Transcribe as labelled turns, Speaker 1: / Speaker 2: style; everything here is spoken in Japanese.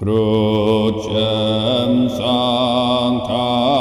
Speaker 1: Crucem sanctam